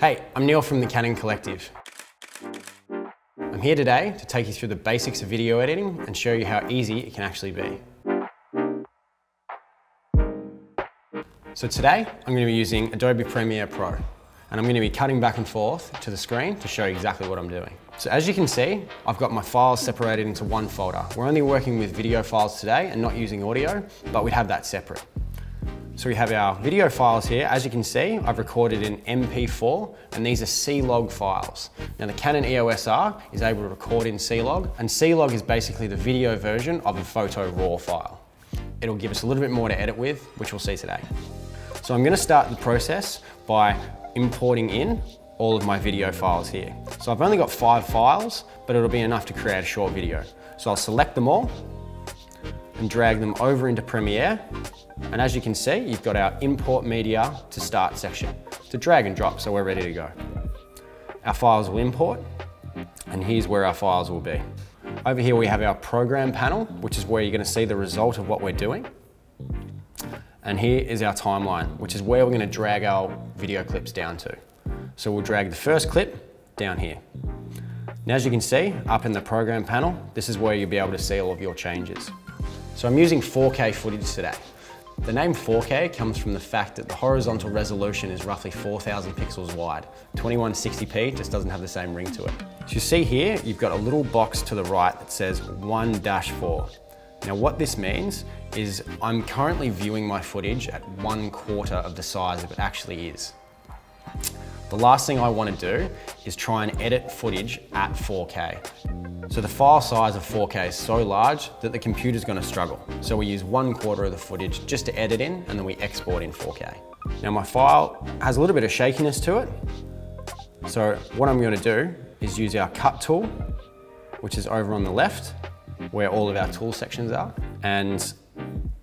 Hey, I'm Neil from the Canon Collective. I'm here today to take you through the basics of video editing and show you how easy it can actually be. So today, I'm going to be using Adobe Premiere Pro, and I'm going to be cutting back and forth to the screen to show you exactly what I'm doing. So as you can see, I've got my files separated into one folder. We're only working with video files today and not using audio, but we'd have that separate. So we have our video files here. As you can see, I've recorded in MP4 and these are C-Log files. Now the Canon EOS R is able to record in C-Log and C-Log is basically the video version of a photo RAW file. It'll give us a little bit more to edit with, which we'll see today. So I'm gonna start the process by importing in all of my video files here. So I've only got five files, but it'll be enough to create a short video. So I'll select them all and drag them over into Premiere. And as you can see, you've got our import media to start section to drag and drop so we're ready to go. Our files will import and here's where our files will be. Over here we have our program panel, which is where you're gonna see the result of what we're doing. And here is our timeline, which is where we're gonna drag our video clips down to. So we'll drag the first clip down here. Now as you can see, up in the program panel, this is where you'll be able to see all of your changes. So I'm using 4K footage today. The name 4K comes from the fact that the horizontal resolution is roughly 4,000 pixels wide. 2160p just doesn't have the same ring to it. So you see here, you've got a little box to the right that says 1-4. Now what this means is I'm currently viewing my footage at one quarter of the size of it actually is. The last thing I want to do is try and edit footage at 4K. So the file size of 4K is so large that the computer's going to struggle. So we use one quarter of the footage just to edit in and then we export in 4K. Now my file has a little bit of shakiness to it. So what I'm going to do is use our cut tool, which is over on the left where all of our tool sections are and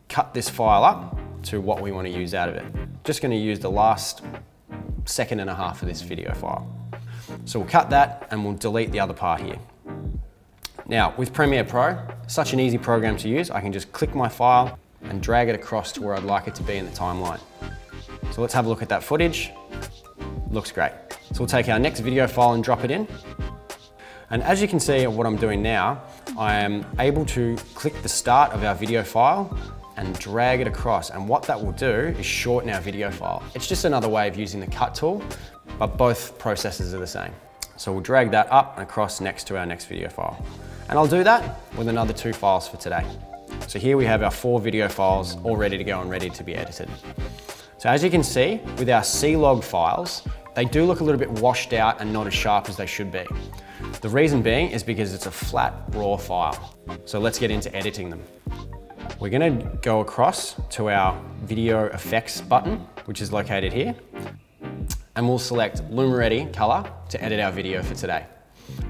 cut this file up to what we want to use out of it. Just going to use the last second and a half of this video file. So we'll cut that and we'll delete the other part here. Now with Premiere Pro, such an easy program to use, I can just click my file and drag it across to where I'd like it to be in the timeline. So let's have a look at that footage. Looks great. So we'll take our next video file and drop it in. And as you can see what I'm doing now, I am able to click the start of our video file and drag it across. And what that will do is shorten our video file. It's just another way of using the cut tool, but both processes are the same. So we'll drag that up and across next to our next video file. And I'll do that with another two files for today. So here we have our four video files all ready to go and ready to be edited. So as you can see, with our C-Log files, they do look a little bit washed out and not as sharp as they should be. The reason being is because it's a flat, raw file. So let's get into editing them. We're gonna go across to our video effects button, which is located here, and we'll select Lumetri color to edit our video for today.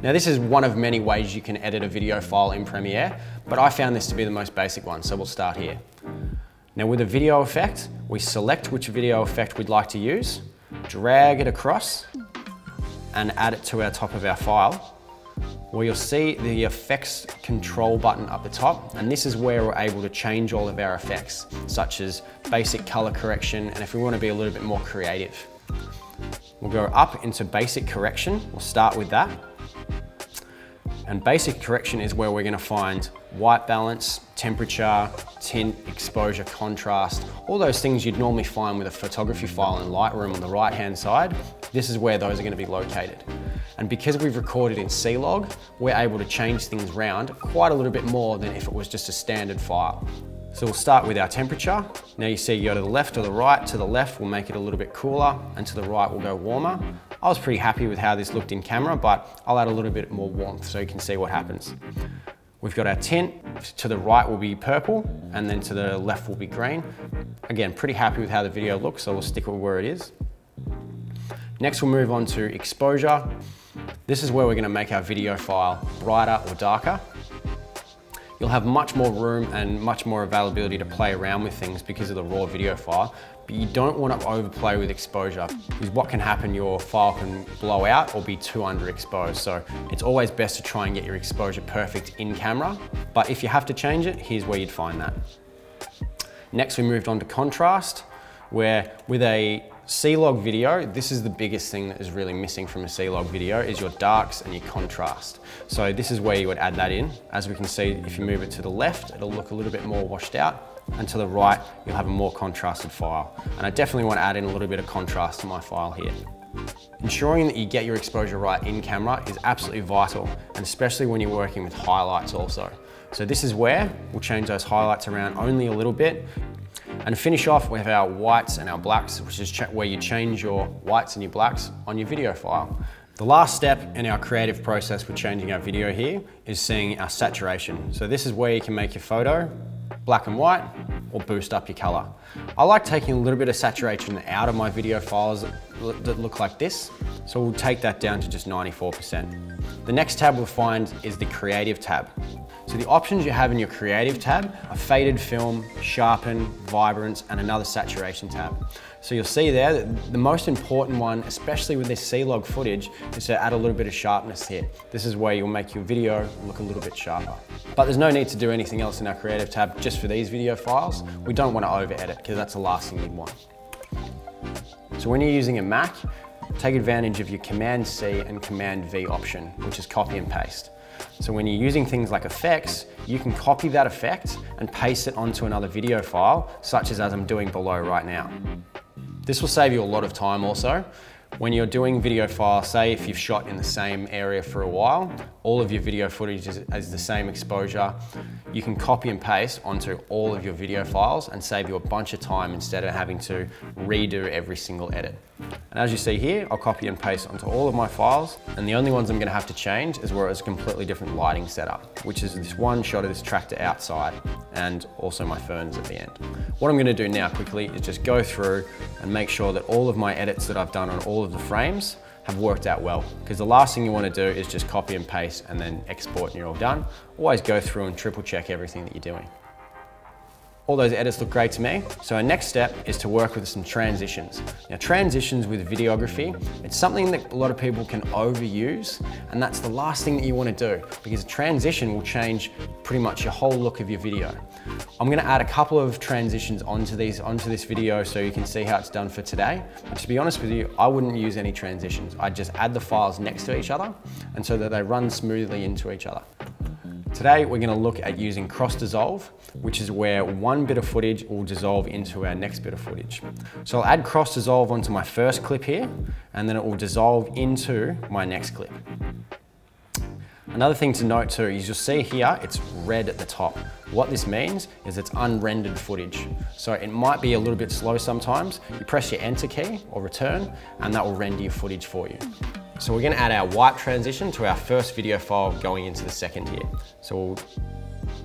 Now this is one of many ways you can edit a video file in Premiere, but I found this to be the most basic one, so we'll start here. Now with a video effect, we select which video effect we'd like to use, drag it across, and add it to our top of our file well, you'll see the effects control button up the top, and this is where we're able to change all of our effects, such as basic color correction, and if we want to be a little bit more creative. We'll go up into basic correction, we'll start with that. And basic correction is where we're gonna find white balance, temperature, tint, exposure, contrast, all those things you'd normally find with a photography file in Lightroom on the right-hand side. This is where those are gonna be located. And because we've recorded in C-Log, we're able to change things around quite a little bit more than if it was just a standard file. So we'll start with our temperature. Now you see you go to the left or the right. To the left we'll make it a little bit cooler and to the right will go warmer. I was pretty happy with how this looked in camera, but I'll add a little bit more warmth so you can see what happens. We've got our tint, to the right will be purple, and then to the left will be green. Again, pretty happy with how the video looks, so we'll stick with where it is. Next, we'll move on to exposure. This is where we're gonna make our video file brighter or darker. You'll have much more room and much more availability to play around with things because of the raw video file, but you don't want to overplay with exposure because what can happen, your file can blow out or be too underexposed. So it's always best to try and get your exposure perfect in camera, but if you have to change it, here's where you'd find that. Next, we moved on to contrast, where with a C-Log video, this is the biggest thing that is really missing from a C-Log video is your darks and your contrast. So this is where you would add that in. As we can see, if you move it to the left, it'll look a little bit more washed out and to the right, you'll have a more contrasted file. And I definitely want to add in a little bit of contrast to my file here. Ensuring that you get your exposure right in camera is absolutely vital, and especially when you're working with highlights also. So this is where we'll change those highlights around only a little bit and finish off with our whites and our blacks, which is where you change your whites and your blacks on your video file. The last step in our creative process for changing our video here is seeing our saturation. So this is where you can make your photo black and white or boost up your color. I like taking a little bit of saturation out of my video files that look like this. So we'll take that down to just 94%. The next tab we'll find is the creative tab. So the options you have in your creative tab are faded film, sharpen, vibrance, and another saturation tab. So you'll see there that the most important one, especially with this C-Log footage, is to add a little bit of sharpness here. This is where you'll make your video look a little bit sharper. But there's no need to do anything else in our creative tab just for these video files. We don't want to over edit because that's the last thing you'd want. So when you're using a Mac, take advantage of your Command C and Command V option, which is copy and paste. So when you're using things like effects, you can copy that effect and paste it onto another video file, such as as I'm doing below right now. This will save you a lot of time also. When you're doing video files, say if you've shot in the same area for a while, all of your video footage is, is, the same exposure, you can copy and paste onto all of your video files and save you a bunch of time instead of having to redo every single edit. And as you see here, I'll copy and paste onto all of my files, and the only ones I'm gonna have to change is where it's a completely different lighting setup, which is this one shot of this tractor outside, and also my ferns at the end. What I'm gonna do now quickly is just go through and make sure that all of my edits that I've done on all of the frames have worked out well. Because the last thing you wanna do is just copy and paste and then export and you're all done. Always go through and triple check everything that you're doing. All those edits look great to me. So our next step is to work with some transitions. Now transitions with videography, it's something that a lot of people can overuse and that's the last thing that you want to do because a transition will change pretty much your whole look of your video. I'm going to add a couple of transitions onto these onto this video so you can see how it's done for today. But to be honest with you, I wouldn't use any transitions. I'd just add the files next to each other and so that they run smoothly into each other. Today, we're gonna look at using cross dissolve, which is where one bit of footage will dissolve into our next bit of footage. So I'll add cross dissolve onto my first clip here, and then it will dissolve into my next clip. Another thing to note too is you'll see here, it's red at the top. What this means is it's unrendered footage. So it might be a little bit slow sometimes. You press your enter key or return, and that will render your footage for you. So we're gonna add our wipe transition to our first video file going into the second here. So we'll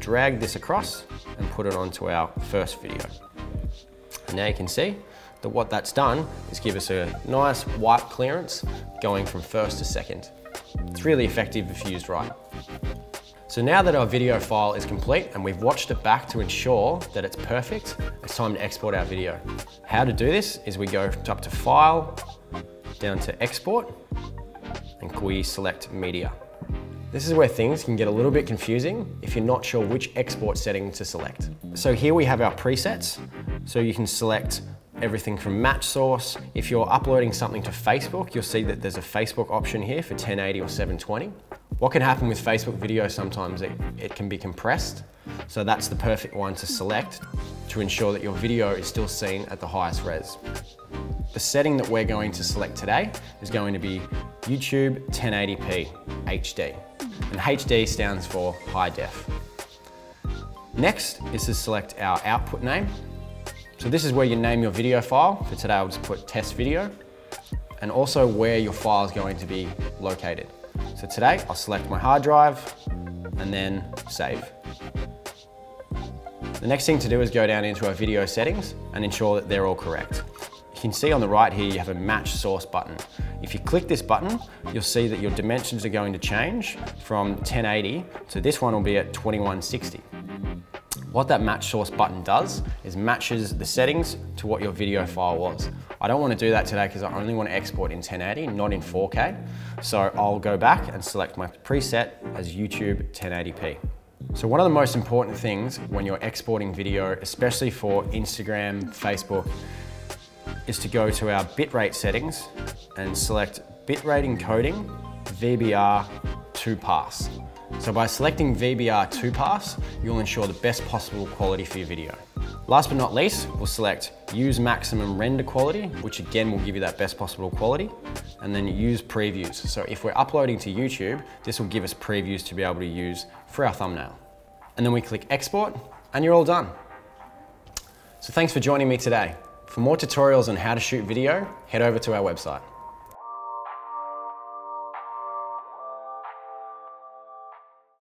drag this across and put it onto our first video. And now you can see that what that's done is give us a nice wipe clearance going from first to second. It's really effective if used right. So now that our video file is complete and we've watched it back to ensure that it's perfect, it's time to export our video. How to do this is we go up to File, down to Export, and we select media. This is where things can get a little bit confusing if you're not sure which export setting to select. So here we have our presets. So you can select everything from match source. If you're uploading something to Facebook, you'll see that there's a Facebook option here for 1080 or 720. What can happen with Facebook video sometimes, it, it can be compressed. So that's the perfect one to select to ensure that your video is still seen at the highest res. The setting that we're going to select today is going to be YouTube 1080p HD. And HD stands for high def. Next is to select our output name. So this is where you name your video file. For today, I'll just put test video and also where your file is going to be located. So today, I'll select my hard drive and then save. The next thing to do is go down into our video settings and ensure that they're all correct. You can see on the right here, you have a match source button. If you click this button, you'll see that your dimensions are going to change from 1080 to this one will be at 2160. What that match source button does is matches the settings to what your video file was. I don't want to do that today because I only want to export in 1080, not in 4K. So I'll go back and select my preset as YouTube 1080p. So one of the most important things when you're exporting video, especially for Instagram, Facebook, is to go to our bitrate settings and select bitrate encoding VBR 2 pass. So by selecting VBR 2 pass, you'll ensure the best possible quality for your video. Last but not least, we'll select use maximum render quality, which again will give you that best possible quality, and then use previews. So if we're uploading to YouTube, this will give us previews to be able to use for our thumbnail. And then we click export, and you're all done. So thanks for joining me today. For more tutorials on how to shoot video, head over to our website.